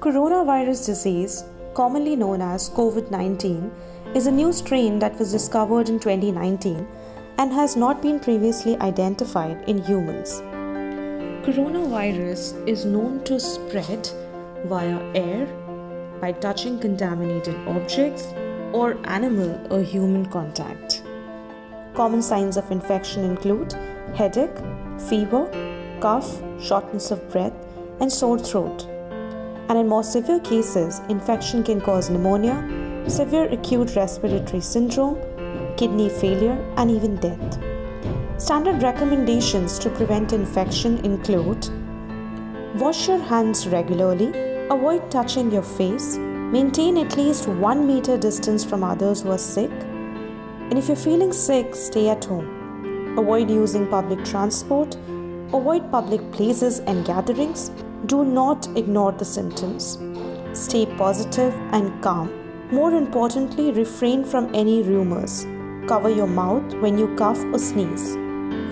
Coronavirus disease, commonly known as COVID 19, is a new strain that was discovered in 2019 and has not been previously identified in humans. Coronavirus is known to spread via air, by touching contaminated objects, or animal or human contact. Common signs of infection include headache, fever, cough, shortness of breath, and sore throat. And in more severe cases, infection can cause pneumonia, severe acute respiratory syndrome, kidney failure, and even death. Standard recommendations to prevent infection include wash your hands regularly, avoid touching your face, maintain at least 1 meter distance from others who are sick, and if you're feeling sick, stay at home. Avoid using public transport, avoid public places and gatherings, do not ignore the symptoms. Stay positive and calm. More importantly, refrain from any rumors. Cover your mouth when you cough or sneeze.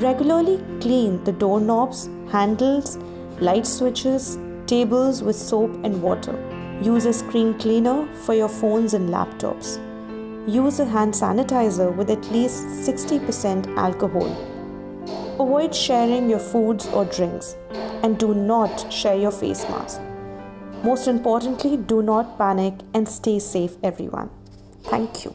Regularly clean the doorknobs, handles, light switches, tables with soap and water. Use a screen cleaner for your phones and laptops. Use a hand sanitizer with at least 60% alcohol. Avoid sharing your foods or drinks and do not share your face mask. Most importantly, do not panic and stay safe, everyone. Thank you.